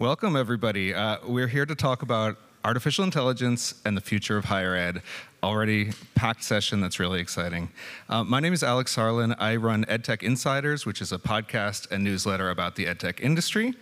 Welcome, everybody. Uh, we're here to talk about artificial intelligence and the future of higher ed. Already packed session that's really exciting. Uh, my name is Alex Sarlin. I run EdTech Insiders, which is a podcast and newsletter about the EdTech industry.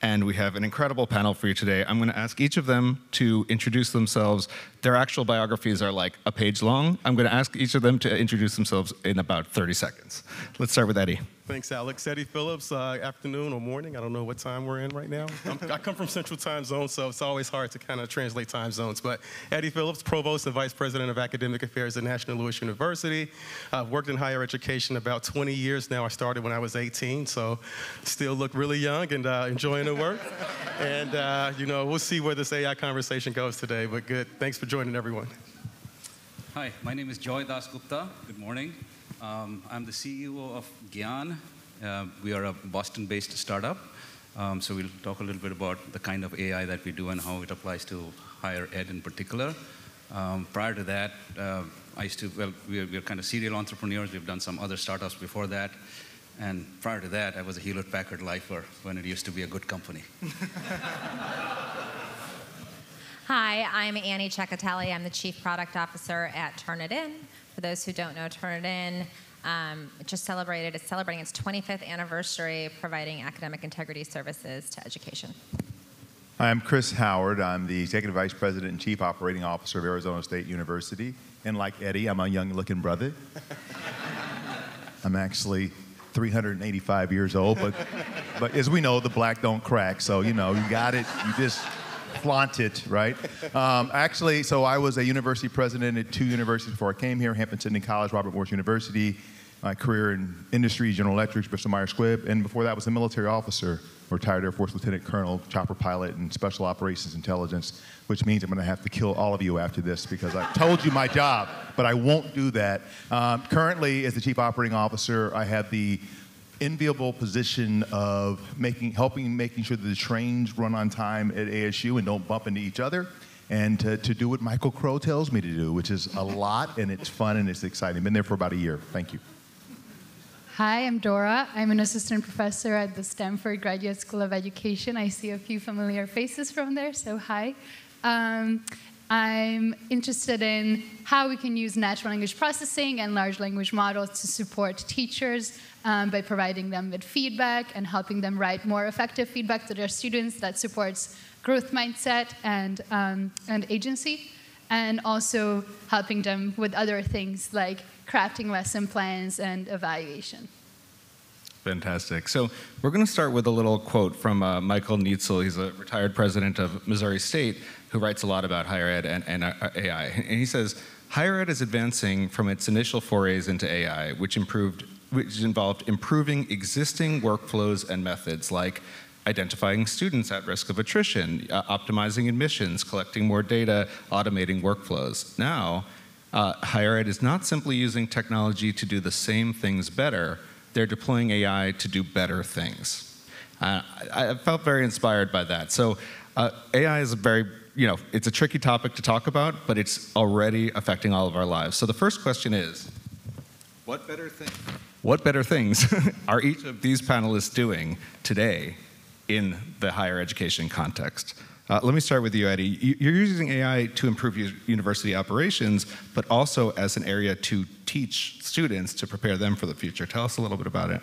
And we have an incredible panel for you today. I'm going to ask each of them to introduce themselves. Their actual biographies are like a page long. I'm going to ask each of them to introduce themselves in about 30 seconds. Let's start with Eddie. Thanks, Alex. Eddie Phillips, uh, afternoon or morning. I don't know what time we're in right now. I come from Central Time Zone, so it's always hard to kind of translate time zones. But Eddie Phillips, Provost and Vice President of Academic Affairs at National Louis University. I've worked in higher education about 20 years now. I started when I was 18, so still look really young and uh, enjoying the work. and, uh, you know, we'll see where this AI conversation goes today, but good. Thanks for joining, everyone. Hi, my name is Joy Dasgupta. Good morning. Um, I'm the CEO of Gyan. Uh, we are a Boston-based startup. Um, so we'll talk a little bit about the kind of AI that we do and how it applies to higher ed in particular. Um, prior to that, uh, I used to, well, we're, we're kind of serial entrepreneurs. We've done some other startups before that. And prior to that, I was a Hewlett Packard lifer when it used to be a good company. Hi, I'm Annie Chechitelli. I'm the Chief Product Officer at Turnitin. For those who don't know Turnitin, um, it just celebrated, it's celebrating its 25th anniversary providing academic integrity services to education. Hi, I'm Chris Howard. I'm the Executive Vice President and Chief Operating Officer of Arizona State University. And like Eddie, I'm a young looking brother. I'm actually 385 years old, but, but as we know, the black don't crack. So, you know, you got it. You just flaunt it, right? Um, actually, so I was a university president at two universities before I came here Hampden-Sydney College, Robert Morris University. My career in industry, General Electric, Bristol Myers Squibb, and before that was a military officer, retired Air Force Lieutenant Colonel, chopper pilot, and Special Operations Intelligence, which means I'm going to have to kill all of you after this because I told you my job, but I won't do that. Um, currently, as the Chief Operating Officer, I have the enviable position of making, helping making sure that the trains run on time at ASU and don't bump into each other, and to, to do what Michael Crow tells me to do, which is a lot, and it's fun and it's exciting. Been there for about a year. Thank you. Hi, I'm Dora. I'm an assistant professor at the Stanford Graduate School of Education. I see a few familiar faces from there, so hi. Um, I'm interested in how we can use natural language processing and large language models to support teachers um, by providing them with feedback and helping them write more effective feedback to their students that supports growth mindset and, um, and agency, and also helping them with other things like crafting lesson plans and evaluation. Fantastic. So we're going to start with a little quote from uh, Michael Nietzel. He's a retired president of Missouri State who writes a lot about higher ed and, and uh, AI. And he says, higher ed is advancing from its initial forays into AI, which improved which involved improving existing workflows and methods like identifying students at risk of attrition, uh, optimizing admissions, collecting more data, automating workflows. Now, uh, higher ed is not simply using technology to do the same things better, they're deploying AI to do better things. Uh, I, felt very inspired by that. So uh, AI is a very, you know, it's a tricky topic to talk about, but it's already affecting all of our lives. So the first question is, what better thing? What better things are each of these panelists doing today in the higher education context? Uh, let me start with you, Eddie. You're using AI to improve your university operations, but also as an area to teach students to prepare them for the future. Tell us a little bit about it.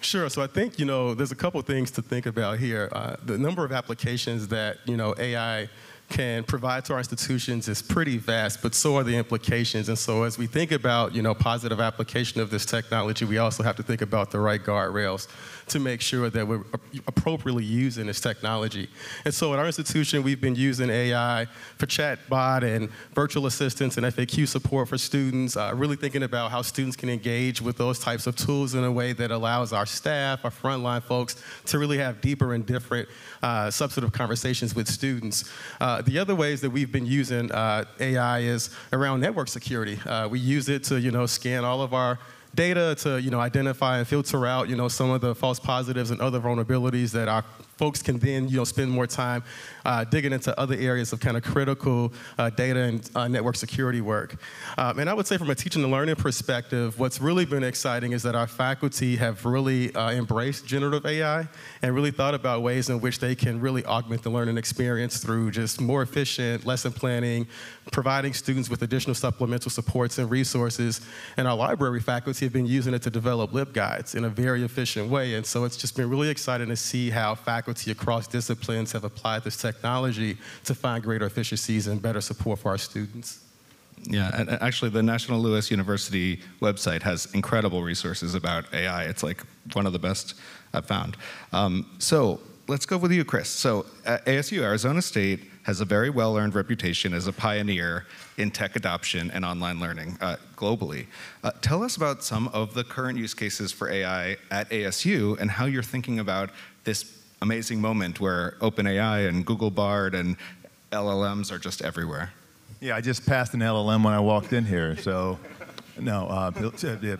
Sure. So I think you know there's a couple things to think about here. Uh, the number of applications that you know AI can provide to our institutions is pretty vast, but so are the implications. And so as we think about, you know, positive application of this technology, we also have to think about the right guardrails to make sure that we're appropriately using this technology. And so at our institution, we've been using AI for chatbot and virtual assistants and FAQ support for students, uh, really thinking about how students can engage with those types of tools in a way that allows our staff, our frontline folks, to really have deeper and different uh, substantive conversations with students. Uh, the other ways that we've been using uh, AI is around network security. Uh, we use it to, you know, scan all of our data to you know identify and filter out you know some of the false positives and other vulnerabilities that our folks can then you know spend more time uh, digging into other areas of kind of critical uh, data and uh, network security work. Um, and I would say from a teaching and learning perspective, what's really been exciting is that our faculty have really uh, embraced generative AI and really thought about ways in which they can really augment the learning experience through just more efficient lesson planning, providing students with additional supplemental supports and resources. And our library faculty have been using it to develop LibGuides in a very efficient way. And so it's just been really exciting to see how faculty across disciplines have applied this technology to find greater efficiencies and better support for our students. Yeah, and actually, the National Louis University website has incredible resources about AI. It's like one of the best I've found. Um, so let's go with you, Chris. So ASU, Arizona State, has a very well earned reputation as a pioneer in tech adoption and online learning uh, globally. Uh, tell us about some of the current use cases for AI at ASU and how you're thinking about this amazing moment where OpenAI and Google Bard and LLMs are just everywhere. Yeah, I just passed an LLM when I walked in here, so no, uh,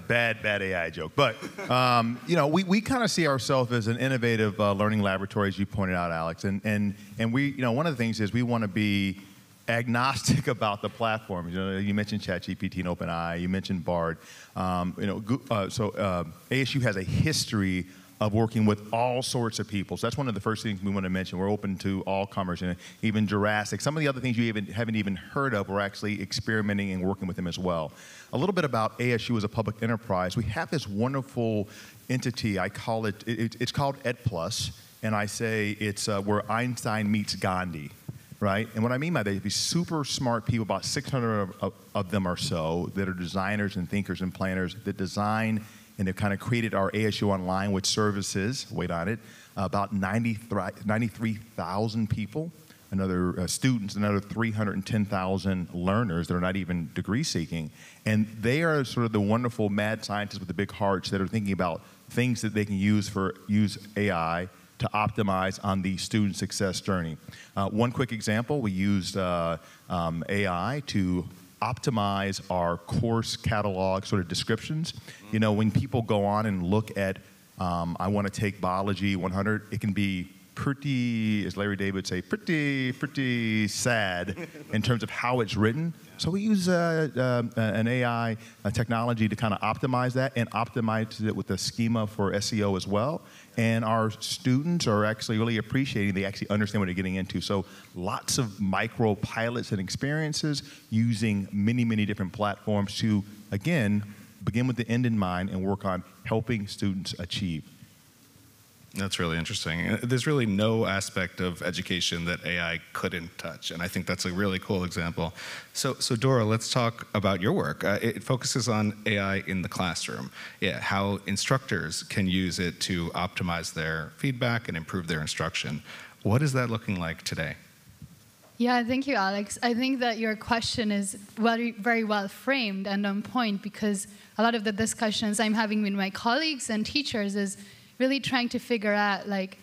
bad, bad AI joke. But, um, you know, we, we kind of see ourselves as an innovative uh, learning laboratory, as you pointed out, Alex. And, and, and we, you know, one of the things is we want to be agnostic about the platform. You know, you mentioned ChatGPT and OpenAI. You mentioned Bard. Um, you know, uh, so uh, ASU has a history of working with all sorts of people. So that's one of the first things we want to mention. We're open to all comers, and even Jurassic. Some of the other things you even haven't even heard of, we're actually experimenting and working with them as well. A little bit about ASU as a public enterprise. We have this wonderful entity. I call it. it it's called EdPlus, and I say it's uh, where Einstein meets Gandhi right? And what I mean by that is these super smart people, about 600 of, of, of, them or so, that are designers and thinkers and planners that design and they've kind of created our ASU Online, which services, wait on it, about 93,000 people, another uh, students, another 310,000 learners that are not even degree seeking. And they are sort of the wonderful mad scientists with the big hearts that are thinking about things that they can use for use AI to optimize on the student success journey. Uh, one quick example, we used uh, um, AI to optimize our course catalog sort of descriptions. You know, when people go on and look at, um, I want to take biology 100, it can be pretty, as Larry David would say, pretty, pretty sad in terms of how it's written. So we use uh, uh, an AI technology to kind of optimize that and optimize it with a schema for SEO as well. And our students are actually really appreciating, they actually understand what they're getting into. So lots of micro pilots and experiences using many, many different platforms to, again, begin with the end in mind and work on helping students achieve. That's really interesting. There's really no aspect of education that AI couldn't touch, and I think that's a really cool example. So, so Dora, let's talk about your work. Uh, it focuses on AI in the classroom. Yeah, how instructors can use it to optimize their feedback and improve their instruction. What is that looking like today? Yeah, thank you, Alex. I think that your question is very, very well framed and on point because a lot of the discussions I'm having with my colleagues and teachers is really trying to figure out like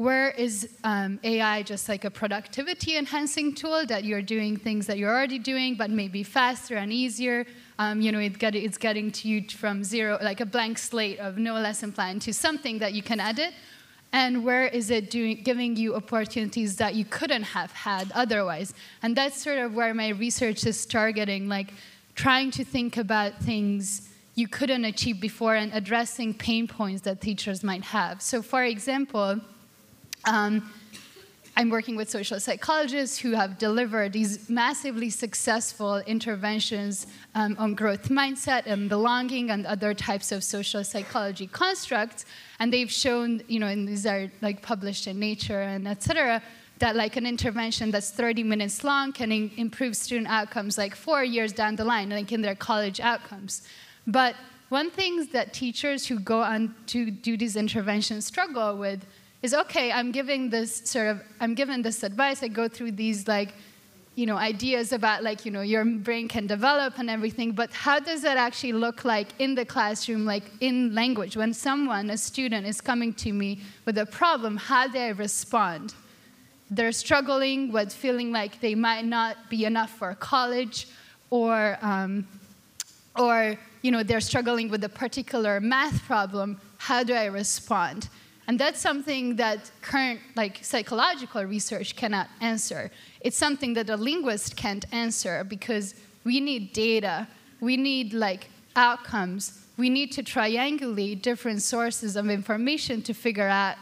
where is um, AI just like a productivity enhancing tool that you're doing things that you're already doing, but maybe faster and easier? Um, you know, it get, it's getting to you from zero, like a blank slate of no lesson plan, to something that you can edit. And where is it doing, giving you opportunities that you couldn't have had otherwise? And that's sort of where my research is targeting, like trying to think about things you couldn't achieve before and addressing pain points that teachers might have. So, for example, um, I'm working with social psychologists who have delivered these massively successful interventions um, on growth mindset and belonging and other types of social psychology constructs. And they've shown, you know, and these are like published in Nature and et cetera, that like an intervention that's 30 minutes long can improve student outcomes like four years down the line, like in their college outcomes. But one thing that teachers who go on to do these interventions struggle with is okay, I'm giving this sort of, I'm given this advice, I go through these like, you know, ideas about like, you know, your brain can develop and everything, but how does that actually look like in the classroom, like in language? When someone, a student, is coming to me with a problem, how do I respond? They're struggling with feeling like they might not be enough for college, or um, or you know they're struggling with a particular math problem how do i respond? And that's something that current like psychological research cannot answer. It's something that a linguist can't answer because we need data we need like outcomes. We need to triangulate different sources of information to figure out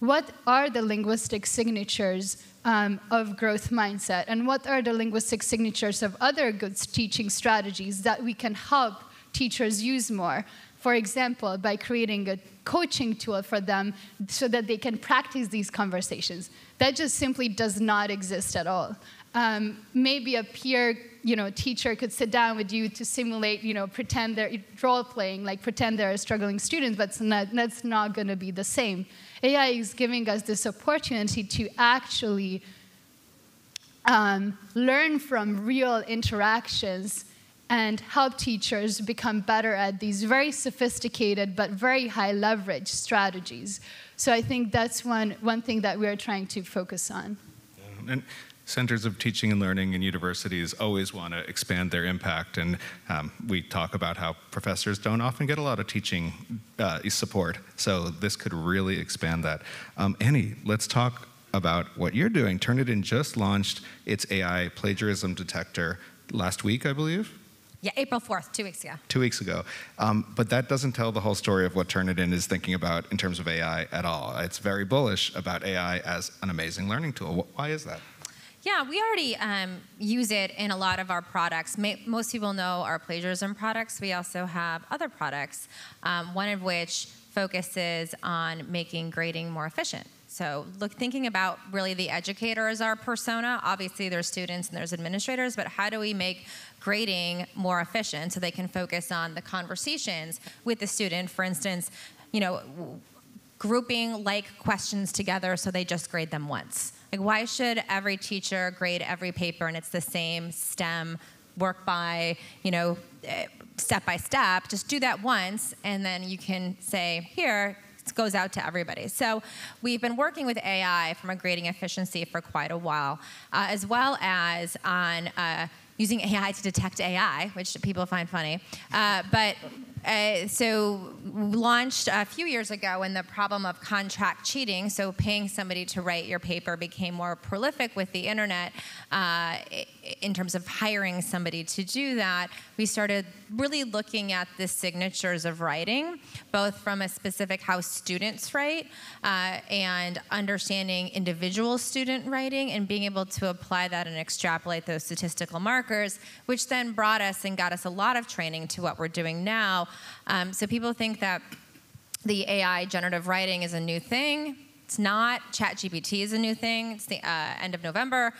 what are the linguistic signatures um, of growth mindset and what are the linguistic signatures of other good teaching strategies that we can help teachers use more. For example by creating a coaching tool for them so that they can practice these conversations. That just simply does not exist at all. Um, maybe a peer you know teacher could sit down with you to simulate you know pretend they're role playing like pretend they're a struggling student but not, that's not going to be the same. Ai is giving us this opportunity to actually um, learn from real interactions and help teachers become better at these very sophisticated but very high leverage strategies so i think that's one, one thing that we're trying to focus on and centers of teaching and learning in universities always want to expand their impact. And um, we talk about how professors don't often get a lot of teaching uh, support. So this could really expand that. Um, Annie, let's talk about what you're doing. Turnitin just launched its AI plagiarism detector last week, I believe. Yeah, April 4th, two weeks ago. Two weeks ago. Um, but that doesn't tell the whole story of what Turnitin is thinking about in terms of AI at all. It's very bullish about AI as an amazing learning tool. Why is that? Yeah, we already um, use it in a lot of our products. most people know our plagiarism products. We also have other products, um, one of which focuses on making grading more efficient. So look, thinking about really the educator as our persona. Obviously, there's students and there's administrators, but how do we make grading more efficient so they can focus on the conversations with the student? For instance, you know, grouping like questions together so they just grade them once like, why should every teacher grade every paper and it's the same STEM work by, you know, step by step? Just do that once, and then you can say, here, goes out to everybody. So we've been working with AI from a grading efficiency for quite a while, uh, as well as on uh, using AI to detect AI, which people find funny. Uh, but uh, so launched a few years ago when the problem of contract cheating, so paying somebody to write your paper, became more prolific with the internet. Uh, in terms of hiring somebody to do that, we started really looking at the signatures of writing, both from a specific how students write uh, and understanding individual student writing and being able to apply that and extrapolate those statistical markers, which then brought us and got us a lot of training to what we're doing now. Um, so people think that the AI generative writing is a new thing. It's not. ChatGPT is a new thing. It's the uh, end of November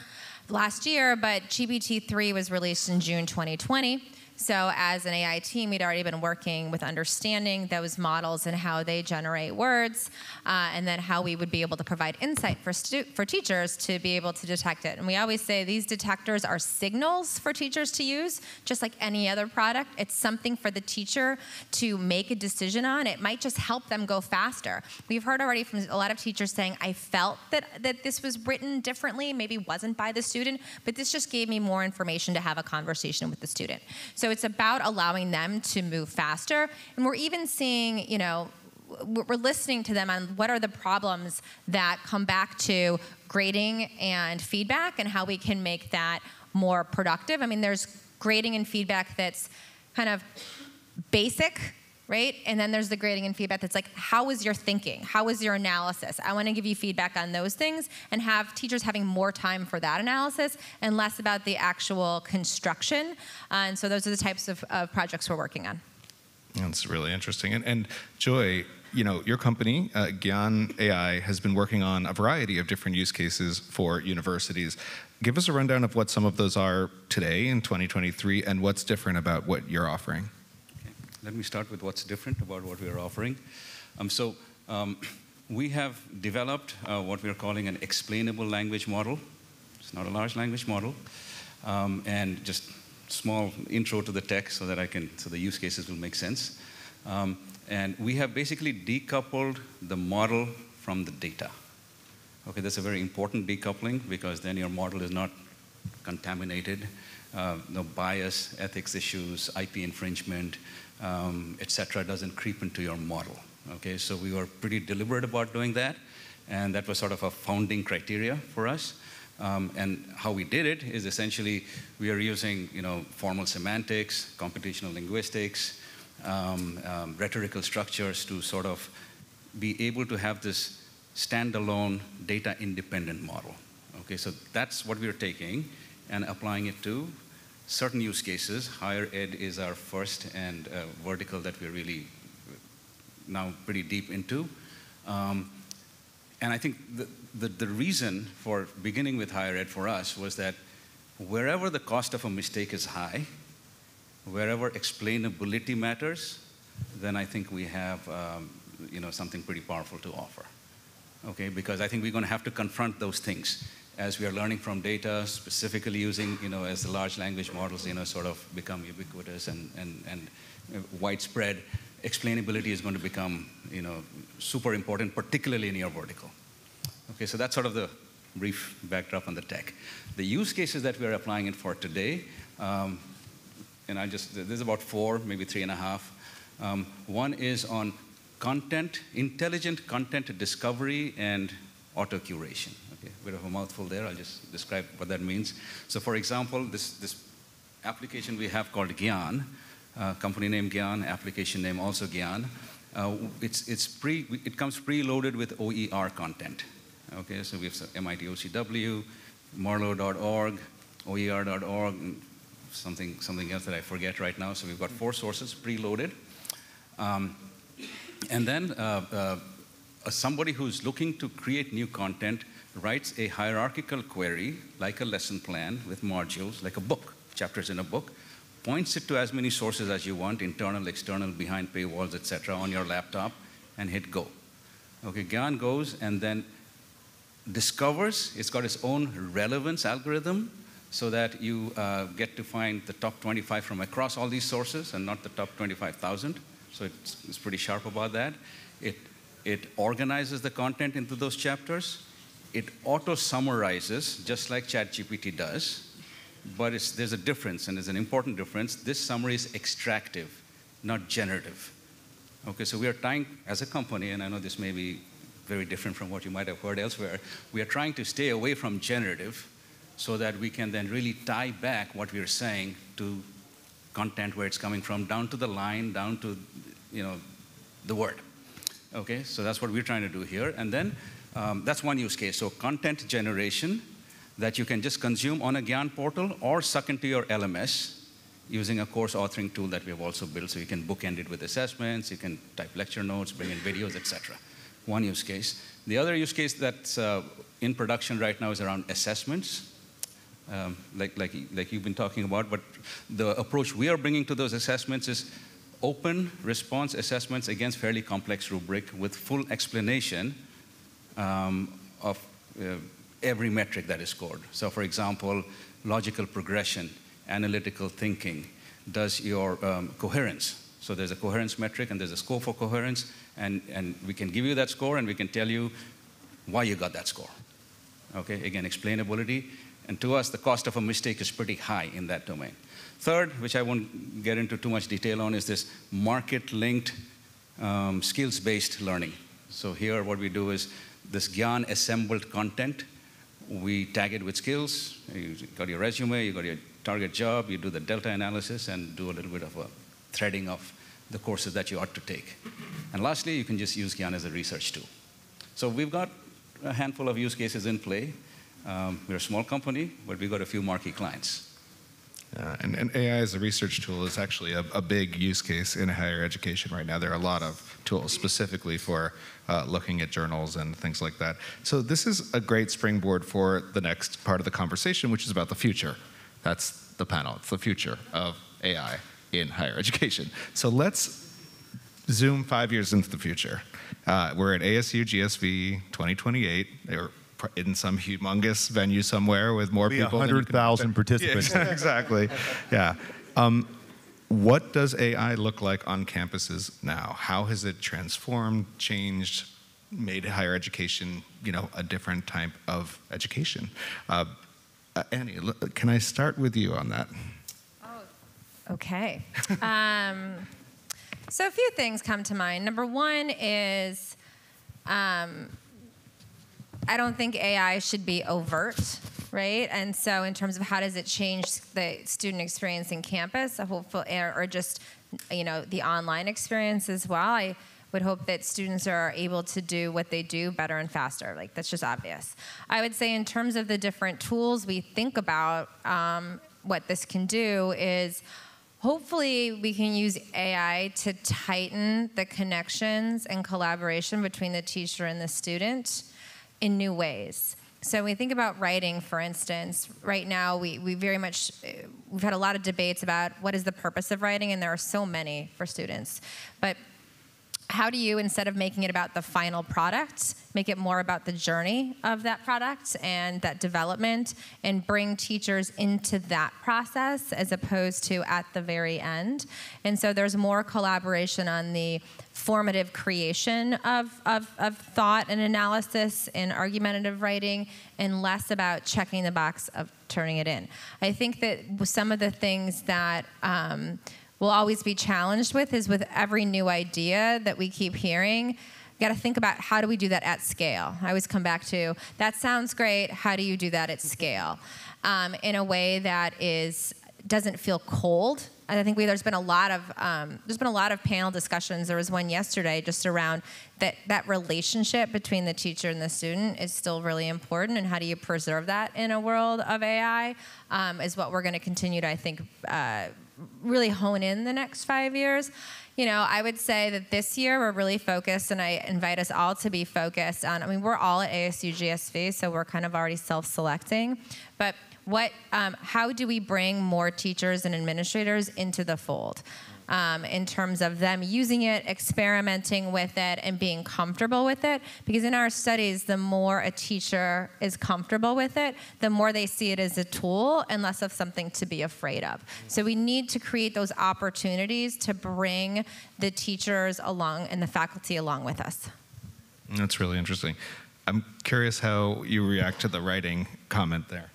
last year, but GPT-3 was released in June 2020. So, as an AI team, we'd already been working with understanding those models and how they generate words, uh, and then how we would be able to provide insight for, for teachers to be able to detect it. And we always say these detectors are signals for teachers to use, just like any other product. It's something for the teacher to make a decision on. It might just help them go faster. We've heard already from a lot of teachers saying, I felt that, that this was written differently, maybe wasn't by the student, but this just gave me more information to have a conversation with the student. So it's about allowing them to move faster. And we're even seeing, you know, we're listening to them on what are the problems that come back to grading and feedback and how we can make that more productive. I mean, there's grading and feedback that's kind of basic right? And then there's the grading and feedback that's like, how was your thinking? How was your analysis? I want to give you feedback on those things and have teachers having more time for that analysis and less about the actual construction. Uh, and so those are the types of, of projects we're working on. That's really interesting. And, and Joy, you know, your company, uh, Gyan AI, has been working on a variety of different use cases for universities. Give us a rundown of what some of those are today in 2023 and what's different about what you're offering. Let me start with what's different about what we are offering. Um, so um, we have developed uh, what we are calling an explainable language model. It's not a large language model. Um, and just small intro to the tech so that I can, so the use cases will make sense. Um, and we have basically decoupled the model from the data. Okay, that's a very important decoupling because then your model is not contaminated uh, no bias, ethics issues, IP infringement, um, et cetera, doesn't creep into your model. Okay, so we were pretty deliberate about doing that, and that was sort of a founding criteria for us. Um, and how we did it is essentially we are using you know, formal semantics, computational linguistics, um, um, rhetorical structures to sort of be able to have this standalone data independent model. Okay, so that's what we're taking and applying it to certain use cases. Higher ed is our first and uh, vertical that we're really now pretty deep into. Um, and I think the, the, the reason for beginning with higher ed for us was that wherever the cost of a mistake is high, wherever explainability matters, then I think we have um, you know, something pretty powerful to offer. Okay, because I think we're going to have to confront those things as we are learning from data, specifically using, you know, as the large language models, you know, sort of become ubiquitous and, and, and widespread, explainability is going to become, you know, super important, particularly in your vertical. Okay, so that's sort of the brief backdrop on the tech. The use cases that we're applying it for today, um, and I just, there's about four, maybe three and a half. Um, one is on content, intelligent content discovery and auto curation. Okay, bit of a mouthful there. I'll just describe what that means. So, for example, this, this application we have called Gyan, uh, company name Gyan, application name also Gyan. Uh, it's, it's pre, it comes preloaded with OER content. Okay, so we have MIT OCW, MERLOT.org, OER.org, something, something else that I forget right now. So we've got four sources preloaded. Um, and then uh, uh, somebody who's looking to create new content writes a hierarchical query, like a lesson plan with modules, like a book, chapters in a book, points it to as many sources as you want, internal, external, behind paywalls, etc., on your laptop, and hit go. Okay, Gyan goes and then discovers, it's got its own relevance algorithm so that you uh, get to find the top 25 from across all these sources and not the top 25,000. So it's, it's pretty sharp about that. It, it organizes the content into those chapters. It auto summarizes, just like ChatGPT does. But there's a difference, and there's an important difference. This summary is extractive, not generative. Okay, so we are trying, as a company, and I know this may be very different from what you might have heard elsewhere, we are trying to stay away from generative so that we can then really tie back what we are saying to content where it's coming from, down to the line, down to you know, the word. Okay, so that's what we're trying to do here. And then um, that's one use case. So content generation that you can just consume on a Gyan portal or suck into your LMS using a course authoring tool that we have also built. So you can bookend it with assessments, you can type lecture notes, bring in videos, etc. One use case. The other use case that's uh, in production right now is around assessments. Um, like, like, like you've been talking about, but the approach we are bringing to those assessments is open response assessments against fairly complex rubric with full explanation um, of uh, every metric that is scored. So for example, logical progression, analytical thinking, does your um, coherence. So there's a coherence metric and there's a score for coherence, and, and we can give you that score and we can tell you why you got that score. Okay, again, explainability. And to us, the cost of a mistake is pretty high in that domain. Third, which I won't get into too much detail on, is this market linked um, skills based learning. So, here what we do is this Gyan assembled content, we tag it with skills. You got your resume, you got your target job, you do the delta analysis, and do a little bit of a threading of the courses that you ought to take. And lastly, you can just use Gyan as a research tool. So, we've got a handful of use cases in play. Um, we're a small company, but we've got a few marquee clients. Uh, and, and, AI as a research tool is actually a, a, big use case in higher education right now. There are a lot of tools specifically for uh, looking at journals and things like that. So this is a great springboard for the next part of the conversation, which is about the future. That's the panel. It's the future of AI in higher education. So let's zoom five years into the future. Uh, we're at ASU GSV 2028 in some humongous venue somewhere with more Be people. 100,000 participants. Yeah, exactly. Yeah. Um, what does AI look like on campuses now? How has it transformed, changed, made higher education, you know, a different type of education? Uh, uh, Annie, can I start with you on that? Oh, okay. um, so a few things come to mind. Number one is um, I don't think AI should be overt, right? And so in terms of how does it change the student experience in campus, I hope, or, or just you know the online experience as well. I would hope that students are able to do what they do better and faster. Like that's just obvious. I would say in terms of the different tools we think about, um, what this can do is hopefully we can use AI to tighten the connections and collaboration between the teacher and the student in new ways. So when we think about writing, for instance, right now we, we very much, we've had a lot of debates about what is the purpose of writing, and there are so many for students. But how do you, instead of making it about the final product, make it more about the journey of that product and that development and bring teachers into that process as opposed to at the very end? And so there's more collaboration on the formative creation of, of, of thought and analysis and argumentative writing and less about checking the box of turning it in. I think that some of the things that um, we'll always be challenged with is with every new idea that we keep hearing got to think about how do we do that at scale? I always come back to that sounds great. How do you do that at scale? Um, in a way that is doesn't feel cold. I think we, there's been a lot of um, there's been a lot of panel discussions. There was one yesterday just around that that relationship between the teacher and the student is still really important, and how do you preserve that in a world of AI um, is what we're going to continue to I think uh, really hone in the next five years. You know, I would say that this year we're really focused, and I invite us all to be focused on. I mean, we're all at ASU GSV, so we're kind of already self-selecting, but what, um, how do we bring more teachers and administrators into the fold? Um, in terms of them using it, experimenting with it, and being comfortable with it. Because in our studies, the more a teacher is comfortable with it, the more they see it as a tool and less of something to be afraid of. So we need to create those opportunities to bring the teachers along and the faculty along with us. That's really interesting. I'm curious how you react to the writing comment there.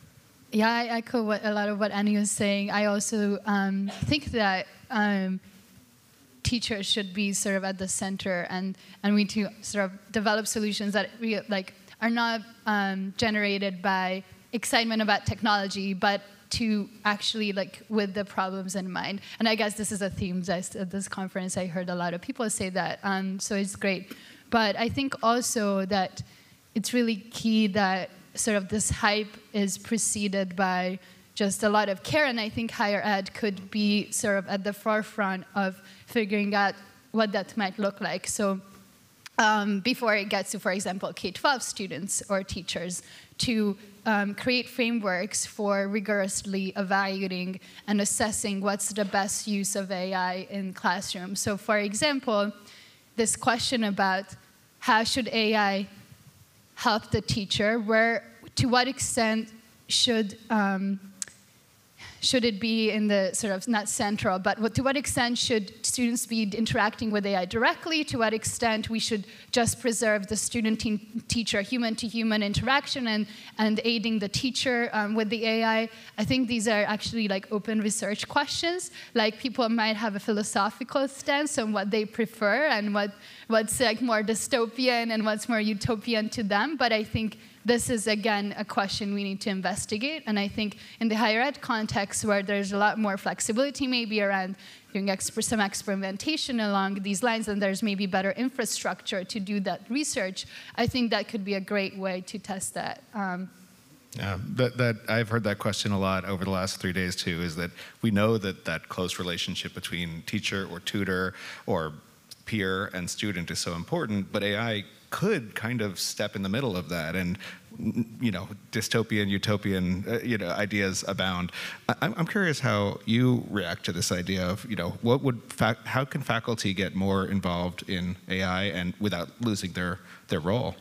Yeah, I echo what, a lot of what Annie was saying. I also um, think that um, teachers should be sort of at the center, and and we to sort of develop solutions that we like are not um, generated by excitement about technology, but to actually like with the problems in mind. And I guess this is a theme that at this conference. I heard a lot of people say that, um, so it's great. But I think also that it's really key that sort of this hype is preceded by just a lot of care, and I think higher ed could be sort of at the forefront of figuring out what that might look like. So um, before it gets to, for example, K-12 students or teachers, to um, create frameworks for rigorously evaluating and assessing what's the best use of AI in classrooms. So for example, this question about how should AI help the teacher, where to what extent should um, should it be in the sort of not central, but what, to what extent should students be interacting with AI directly? To what extent we should just preserve the student-teacher human-to-human interaction and, and aiding the teacher um, with the AI? I think these are actually like open research questions. Like people might have a philosophical stance on what they prefer and what, what's like more dystopian and what's more utopian to them, but I think this is again a question we need to investigate. And I think in the higher ed context, where there's a lot more flexibility, maybe around doing exp some experimentation along these lines, and there's maybe better infrastructure to do that research, I think that could be a great way to test that. Um, yeah, that, that I've heard that question a lot over the last three days too. Is that we know that that close relationship between teacher or tutor or peer and student is so important, but AI could kind of step in the middle of that and you know dystopian utopian uh, you know ideas abound I, am curious how you react to this idea of you know what would how can faculty get more involved in ai and without losing their their role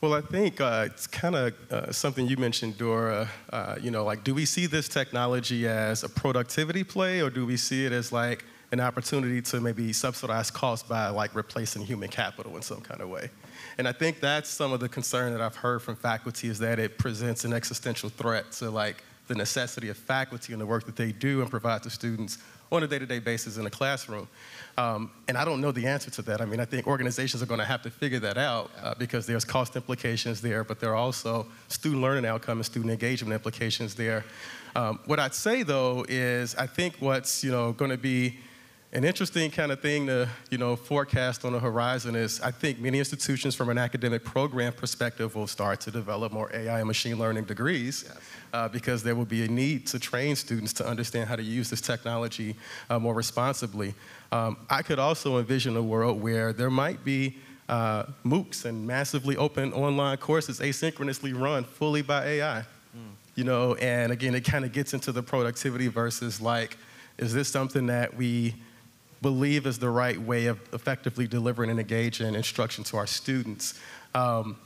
well, I think uh, it's kind of uh, something you mentioned, Dora. Uh, you know, like, do we see this technology as a productivity play, or do we see it as like an opportunity to maybe subsidize costs by like replacing human capital in some kind of way. And I think that's some of the concern that I've heard from faculty is that it presents an existential threat to like the necessity of faculty and the work that they do and provide to students on a day-to-day basis in the classroom. Um, and I don't know the answer to that. I mean, I think organizations are going to have to figure that out uh, because there's cost implications there, but there are also student learning outcome and student engagement implications there. Um, what I'd say though is I think what's you know going to be an interesting kind of thing to you know forecast on the horizon is I think many institutions from an academic program perspective will start to develop more AI and machine learning degrees. Yes uh, because there will be a need to train students to understand how to use this technology uh, more responsibly. Um, I could also envision a world where there might be uh, MOOCs and massively open online courses asynchronously run fully by AI. Mm. You know, and again, it kind of gets into the productivity versus like, is this something that we believe is the right way of effectively delivering and engaging instruction to our students? Um,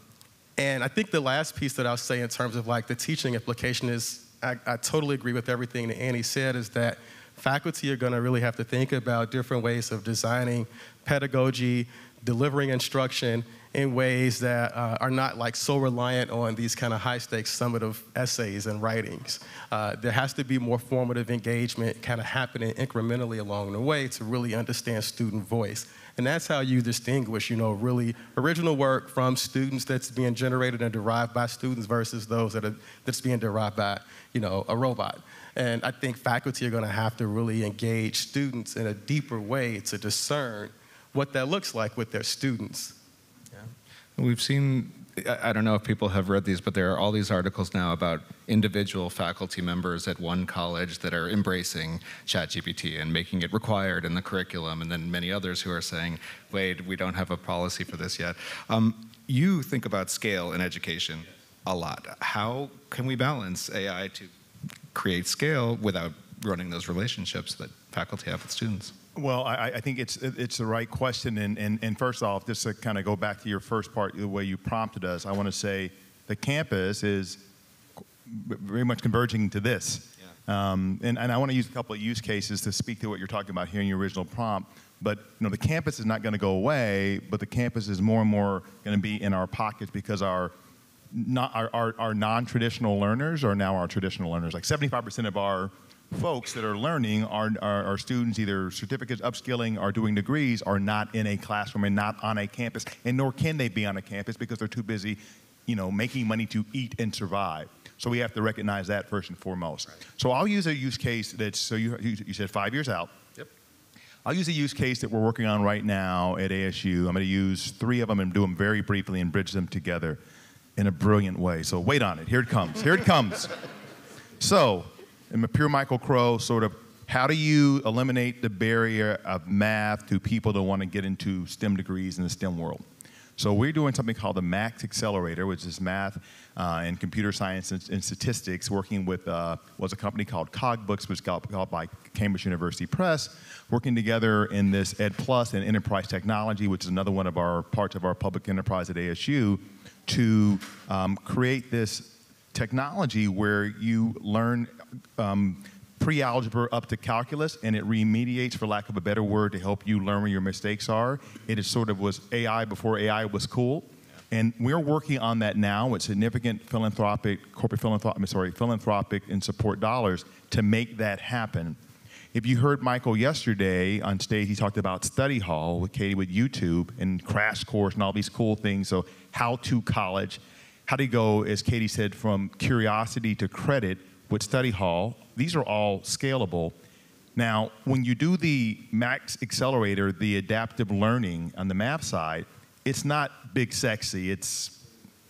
and I think the last piece that I'll say in terms of like the teaching implication is I, I totally agree with everything that Annie said is that faculty are going to really have to think about different ways of designing pedagogy, delivering instruction in ways that uh, are not like so reliant on these kind of high stakes summative essays and writings. Uh, there has to be more formative engagement kind of happening incrementally along the way to really understand student voice. And that's how you distinguish, you know, really original work from students that's being generated and derived by students versus those that are, that's being derived by, you know, a robot. And I think faculty are going to have to really engage students in a deeper way to discern what that looks like with their students. We've seen I don't know if people have read these, but there are all these articles now about individual faculty members at one college that are embracing ChatGPT and making it required in the curriculum, and then many others who are saying, wait, we don't have a policy for this yet. Um, you think about scale in education a lot. How can we balance AI to create scale without running those relationships that faculty have with students? Well, I, I, think it's it's the right question, and, and, and first off, just to kind of go back to your first part, the way you prompted us, I want to say the campus is very much converging to this, yeah. um, and, and I want to use a couple of use cases to speak to what you're talking about here in your original prompt. But you know, the campus is not going to go away, but the campus is more and more going to be in our pockets because our not our, our, our non-traditional learners are now our traditional learners. Like 75% of our folks that are learning are, are, are, students either certificates, upskilling, or doing degrees are not in a classroom and not on a campus, and nor can they be on a campus because they're too busy, you know, making money to eat and survive. So we have to recognize that first and foremost. Right. So I'll use a use case that's, so you, you said five years out. Yep. I'll use a use case that we're working on right now at ASU. I'm going to use three of them and do them very briefly and bridge them together in a brilliant way. So wait on it. Here it comes. Here it comes. So pure Michael Crow sort of how do you eliminate the barrier of math to people that want to get into STEM degrees in the STEM world? So we're doing something called the Max Accelerator, which is math uh, and computer science and, and statistics, working with uh, was a company called CogBooks, which got developed by Cambridge University Press, working together in this Ed Plus and Enterprise Technology, which is another one of our parts of our public enterprise at ASU, to um, create this technology where you learn um, pre-algebra up to calculus and it remediates for lack of a better word to help you learn where your mistakes are. It is sort of was ai before ai was cool. And we're working on that now with significant philanthropic corporate philanthropic sorry philanthropic and support dollars to make that happen. If you heard michael yesterday on stage he talked about study hall with katie with youtube and crash course and all these cool things. So how to college how you go as katie said from curiosity to credit with Study Hall. These are all scalable. Now, when you do the Max Accelerator, the adaptive learning on the math side, it's not big sexy. It's,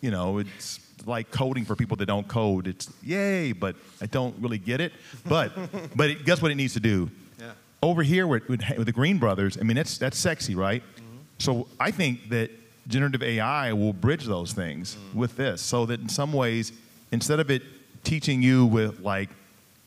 you know, it's like coding for people that don't code. It's yay, but I don't really get it. But, but it, guess what it needs to do? Yeah. Over here with, with, with, the Green Brothers, I mean, that's, that's sexy, right? Mm-hmm. So I think that generative AI will bridge those things mm. with this so that in some ways, instead of it teaching you with like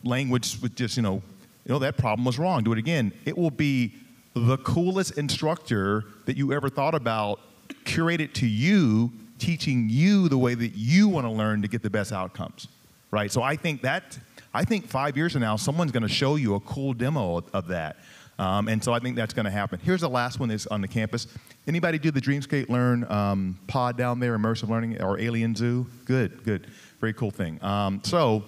language with just, you know, you know, that problem was wrong, do it again. It will be the coolest instructor that you ever thought about, curated to you, teaching you the way that you want to learn to get the best outcomes, right? So I think that, I think five years from now, someone's going to show you a cool demo of, of that. Um, and so I think that's going to happen. Here's the last one that's on the campus. Anybody do the Dreamscape Learn um, pod down there, immersive learning or Alien Zoo? Good, good. Very cool thing. Um, so,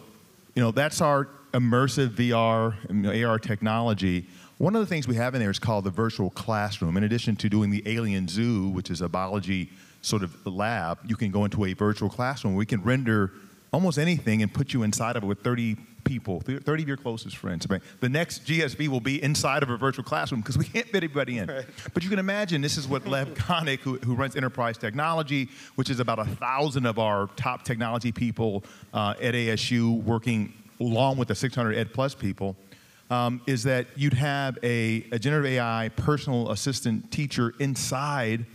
you know, that's our immersive VR AR technology. One of the things we have in there is called the virtual classroom. In addition to doing the Alien Zoo, which is a biology sort of lab, you can go into a virtual classroom. We can render almost anything and put you inside of it with 30 people, 30 of your closest friends. The next GSV will be inside of a virtual classroom because we can't fit everybody in. Right. But you can imagine this is what Lev Gonick, who, who, runs enterprise technology, which is about a thousand of our top technology people uh, at ASU working along with the 600 Ed Plus people, um, is that you'd have a, a generative AI personal assistant teacher inside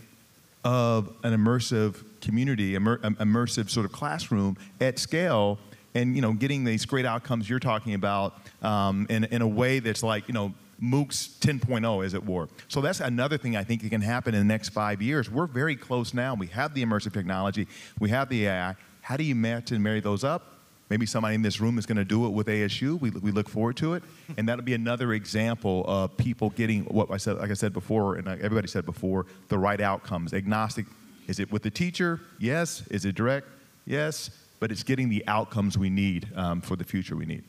of an immersive community, immer, immersive sort of classroom at scale, and you know, getting these great outcomes you're talking about um, in, in a way that's like, you know, MOOCs 10.0, as it were. So that's another thing I think can happen in the next five years. We're very close now. We have the immersive technology, we have the AI. How do you match and marry those up? Maybe somebody in this room is going to do it with ASU. We, we look forward to it. And that'll be another example of people getting what I said, like I said before, and everybody said before, the right outcomes. Agnostic, is it with the teacher? Yes. Is it direct? Yes. But it's getting the outcomes we need um, for the future we need.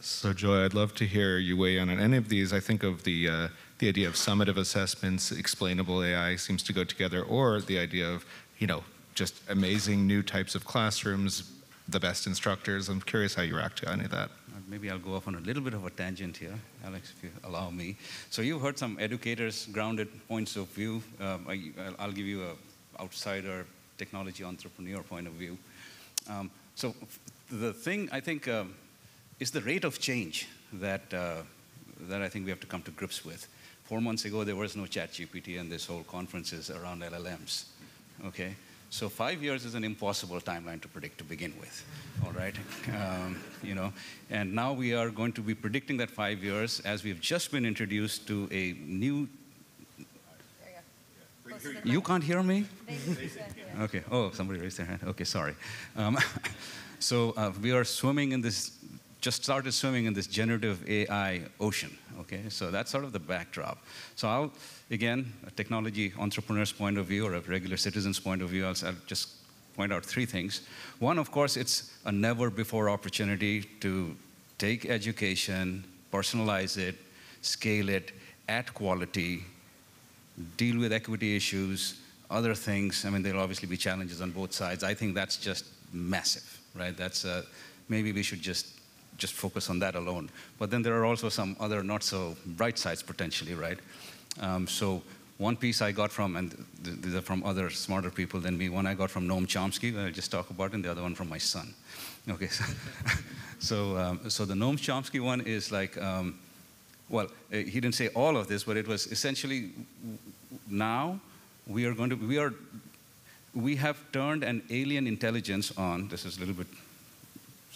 So, Joy, I'd love to hear you weigh in on any of these. I think of the uh, the idea of summative assessments, explainable AI seems to go together, or the idea of you know just amazing new types of classrooms, the best instructors. I'm curious how you react to any of that. Maybe I'll go off on a little bit of a tangent here, Alex, if you allow me. So you've heard some educators' grounded points of view. Um, I, will give you a outsider technology entrepreneur point of view. Um, so the thing I think um, is the rate of change that uh, that I think we have to come to grips with. Four months ago, there was no ChatGPT, and this whole conference is around LLMs. Okay, so five years is an impossible timeline to predict to begin with, all right? Um, you know, and now we are going to be predicting that five years as we've just been introduced to a new. You, can't hear me? okay. Oh, somebody raised their hand. Okay, sorry. Um, so uh, we are swimming in this just started swimming in this generative AI ocean. Okay, so that's sort of the backdrop. So I'll, again, a technology entrepreneur's point of view or a regular citizen's point of view, I'll, I'll just point out three things. One, of course, it's a never before opportunity to take education, personalize it, scale it at quality, deal with equity issues, other things. I mean, there'll obviously be challenges on both sides. I think that's just massive, right? That's uh, maybe we should just just focus on that alone. But then there are also some other not so bright sides potentially, right? Um, so one piece I got from, and these are from other smarter people than me, one I got from Noam Chomsky, I'll just talk about, and the other one from my son. Okay, so, so, um, so the Noam Chomsky one is like, um, well, uh, he didn't say all of this, but it was essentially now we are going to, we are, we have turned an alien intelligence on, this is a little bit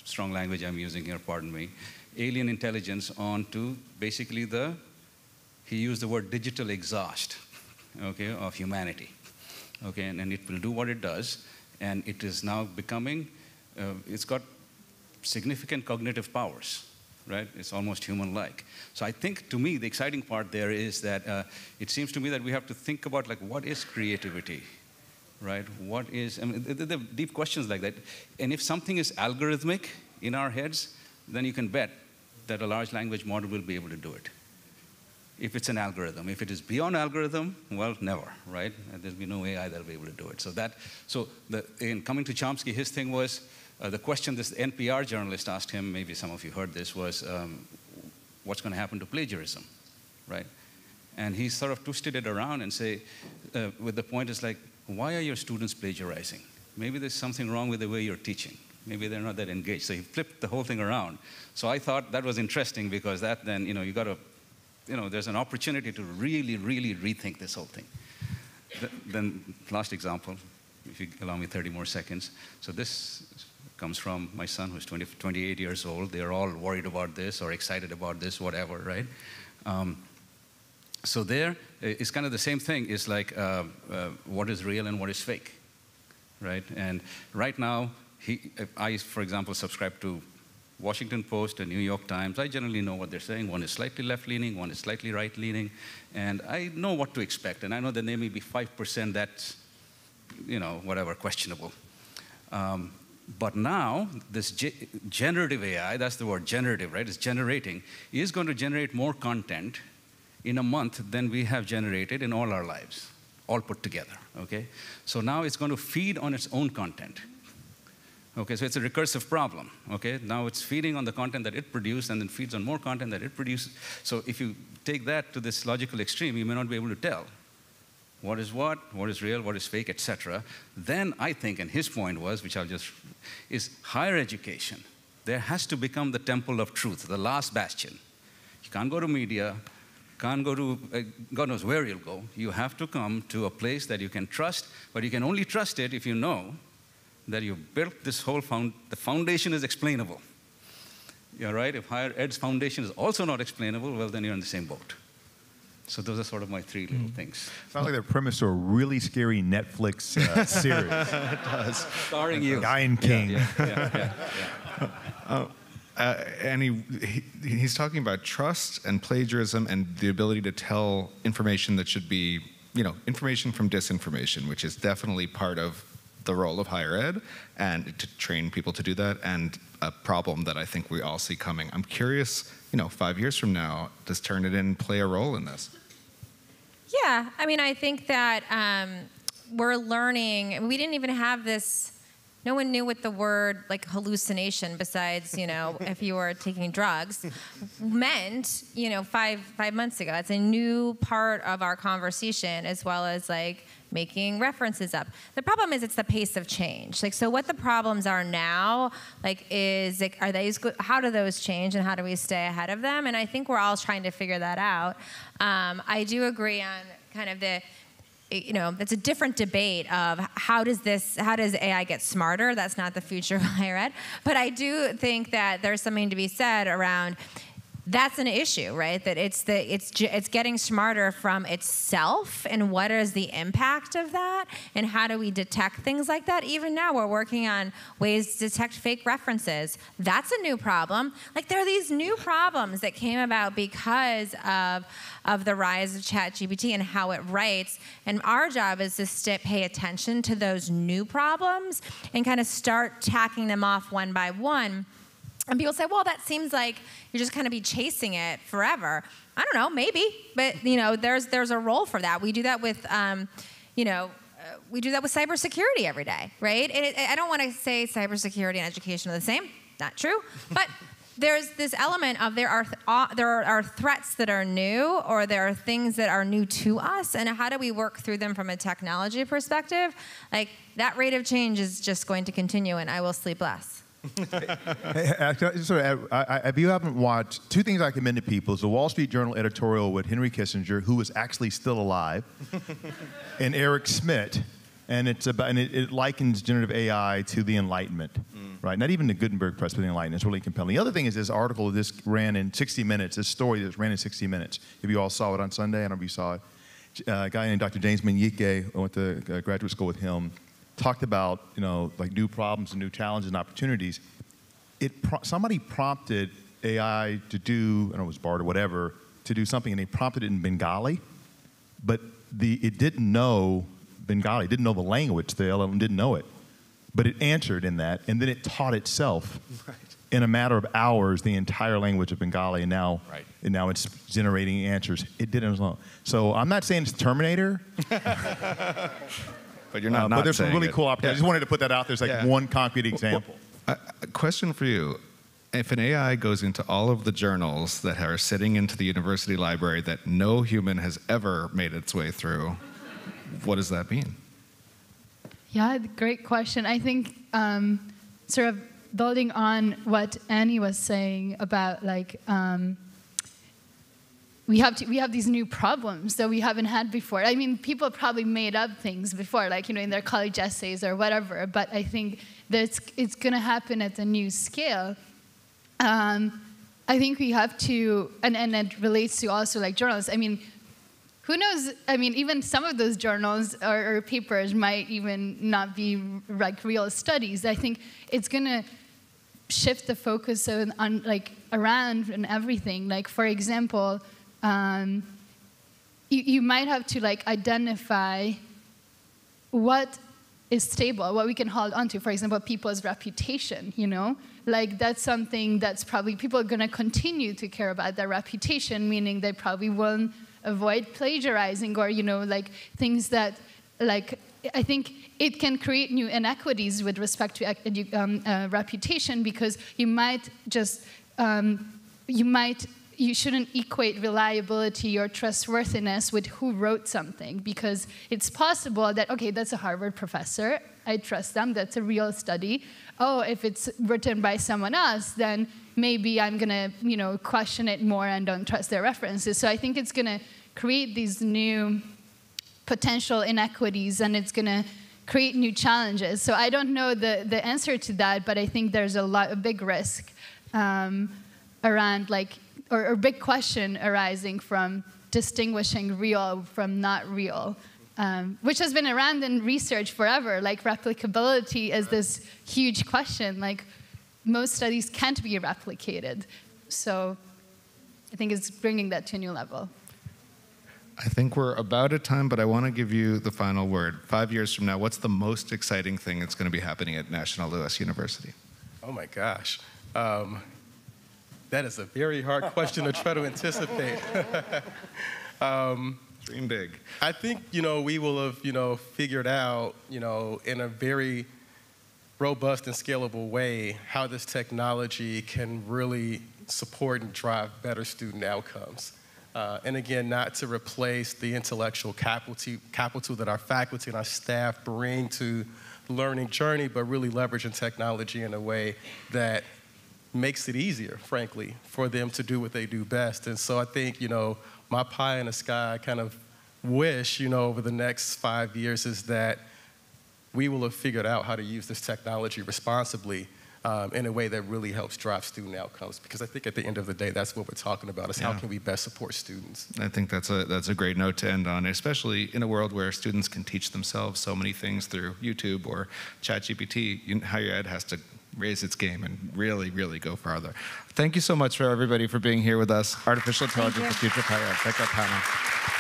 strong language I'm using here, pardon me, alien intelligence on to basically the, he used the word digital exhaust, okay, of humanity. Okay, and, and it will do what it does, and it is now becoming, uh, it's got significant cognitive powers, right? It's almost human-like. So I think, to me, the exciting part there is that uh, it seems to me that we have to think about, like, what is creativity? right? What is, I mean, the, the deep questions like that. And if something is algorithmic in our heads, then you can bet that a large language model will be able to do it. If it's an algorithm, if it is beyond algorithm, well, never, right? There'll be no AI that'll be able to do it. So that, so the, in coming to Chomsky, his thing was uh, the question this NPR journalist asked him. Maybe some of you heard this was, um, what's going to happen to plagiarism, right? And he sort of twisted it around and say, uh, with the point is like, why are your students plagiarizing? Maybe there's something wrong with the way you're teaching. Maybe they're not that engaged. So he flipped the whole thing around. So I thought that was interesting because that then, you know, you got to, you know, there's an opportunity to really, really rethink this whole thing. The, then, last example, if you allow me 30 more seconds. So this comes from my son who's 20, 28 years old. They're all worried about this or excited about this, whatever, right? Um, so there, it's kind of the same thing. It's like uh, uh, what is real and what is fake, right? And right now, he, I, for example, subscribe to Washington Post and New York Times, I generally know what they're saying. One is slightly left leaning, one is slightly right leaning, and I know what to expect. And I know that there may be 5% that's, you know, whatever, questionable. Um, but now, this ge- generative AI, that's the word generative, right? It's generating, is going to generate more content in a month than we have generated in all our lives, all put together, okay? So now it's going to feed on its own content. Okay, so it's a recursive problem. Okay, now it's feeding on the content that it produced and then feeds on more content that it produced. So if you take that to this logical extreme, you may not be able to tell what is what, what is real, what is fake, etc. Then I think, and his point was, which I'll just, is higher education. There has to become the temple of truth, the last bastion. You can't go to media, can't go to, uh, God knows where you'll go. You have to come to a place that you can trust, but you can only trust it if you know that you've built this whole found, the foundation is explainable. You're right. If higher ed's foundation is also not explainable, well, then you're in the same boat. So those are sort of my three little Mm-hmm. things. Sounds like the premise of a really scary Netflix uh, series. Starring you. Lion King. Yeah, yeah, yeah, yeah. Uh, and he, he he's talking about trust and plagiarism and the ability to tell information that should be, you know, information from disinformation, which is definitely part of the role of higher ed and to train people to do that and a problem that I think we all see coming. I'm curious, you know, five years from now, does Turnitin play a role in this? Yeah, I mean, I think that um, we're learning. We didn't even have this. No one knew what the word like hallucination, besides you know if you were taking drugs, meant. You know, five five months ago. It's a new part of our conversation, as well as like making references up. The problem is it's the pace of change. Like, so what the problems are now, like, is like, are these how do those change and how do we stay ahead of them? And I think we're all trying to figure that out. Um, I do agree on kind of the you know that's a different debate of how does this how does ai get smarter that's not the future of higher ed but i do think that there's something to be said around that's an issue right that it's the it's it's getting smarter from itself and what is the impact of that and how do we detect things like that even now we're working on ways to detect fake references that's a new problem like there are these new problems that came about because of of the rise of ChatGPT and how it writes. And our job is to pay attention to those new problems and kind of start tacking them off one by one. And people say, well, that seems like you're just kind of be chasing it forever. I don't know, maybe, but you know, there's there's a role for that. We do that with, um, you know, uh, we do that with cybersecurity every day, right? And it, I don't want to say cybersecurity and education are the same. Not true, but there's this element of there are th- uh, there are threats that are new or there are things that are new to us and how do we work through them from a technology perspective like that rate of change is just going to continue and i will sleep less Hey, actually, I just sort of, I, I, if you haven't watched, two things I commend to people is the Wall Street Journal editorial with Henry Kissinger, who was actually still alive, and Eric Schmidt, and it's about, and it, it likens generative AI to the Enlightenment, right? Not even the Gutenberg press, but the Enlightenment. It's really compelling. The other thing is this article this ran in 60 minutes. This story that ran in 60 minutes. If you all saw it on Sunday, I don't know if you saw it. Uh, a guy named Dr. James Manyika, I went to uh, graduate school with him, talked about you know like new problems and new challenges and opportunities. It pro- somebody prompted AI to do, I don't know, it was Bard or whatever, to do something, and they prompted it in Bengali, but the it didn't know Bengali, it didn't know the language. The LLM didn't know it, but it answered in that, and then it taught itself in a matter of hours the entire language of Bengali, and now Right. and now it's generating answers. It didn't as long. So I'm not saying it's Terminator, But you're not. uh, not but there's some really it. cool opportunities. I just wanted to put that out there as like Yeah. one concrete example. A a question for you. If an AI goes into all of the journals that are sitting into the university library that no human has ever made its way through, what does that mean? Yeah, great question. I think um, sort of building on what Annie was saying about like um, we have to, we have these new problems that we haven't had before. I mean, people probably made up things before, like you know, in their college essays or whatever. But I think that it's, it's going to happen at a new scale. Um, I think we have to, and, and it relates to also like journals. I mean, who knows? I mean, even some of those journals or, or papers might even not be like real studies. I think it's going to shift the focus on, on like around and everything. Like for example, um, you, you might have to like identify what is stable, what we can hold onto. For example, people's reputation, you know? Like that's something that's probably people are gonna continue to care about their reputation, meaning they probably won't avoid plagiarizing or, you know, like things that like I think it can create new inequities with respect to um, uh, reputation because you might just um, you might you shouldn't equate reliability or trustworthiness with who wrote something because it's possible that okay that's a harvard professor. I trust them. That's a real study. Oh if it's written by someone else then maybe i'm going to you know question it more and don't trust their references. So i think it's going to create these new potential inequities and it's going to create new challenges. So i don't know the, the answer to that but i think there's a lot a big risk. Um, around like or, or big question arising from distinguishing real from not real, um, which has been around in research forever. Like replicability is this huge question. Like most studies can't be replicated. So I think it's bringing that to a new level. I think we're about at time, but I want to give you the final word. Five years from now, what's the most exciting thing that's going to be happening at National Louis University? Oh my gosh. Um, that is a very hard question to try to anticipate. um, Dream big. I think you know we will have you know figured out you know in a very robust and scalable way how this technology can really support and drive better student outcomes. Uh, and again, not to replace the intellectual capital, capital that our faculty and our staff bring to the learning journey, but really leveraging technology in a way that makes it easier, frankly, for them to do what they do best. And so I think, you know, my pie in the sky kind of wish, you know, over the next five years is that we will have figured out how to use this technology responsibly um, in a way that really helps drive student outcomes. Because I think at the end of the day, that's what we're talking about: is yeah. how can we best support students. I think that's a that's a great note to end on, especially in a world where students can teach themselves so many things through YouTube or ChatGPT. Higher ed has to raise its game and really, really go farther. Thank you so much for everybody for being here with us. Artificial Intelligence, the Future Ed. Take our panel.